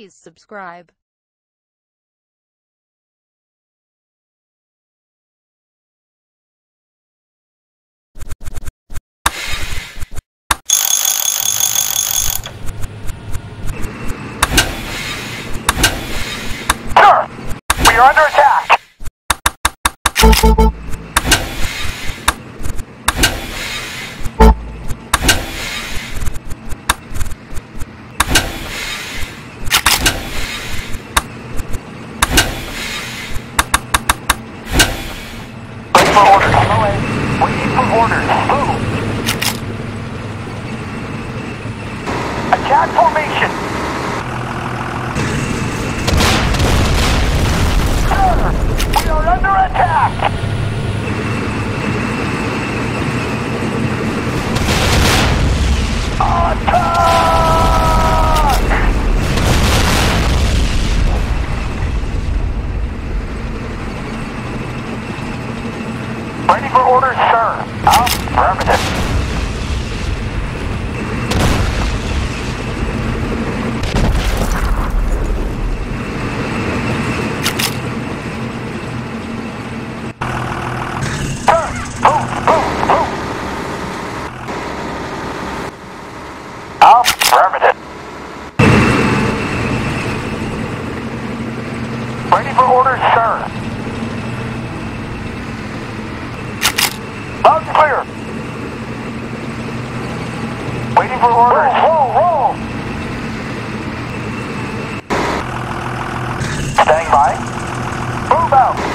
Please subscribe. Sir, we are under attack. For orders. Way. Waiting for orders. Move. Attack formation. Ready for orders, sir. Affirmative. Move, move. Affirmative. Ready for orders, sir. Loud and clear. Waiting for orders. Roll, roll, roll. Staying by. Move out.